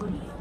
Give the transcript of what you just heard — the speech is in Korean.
사건이에요.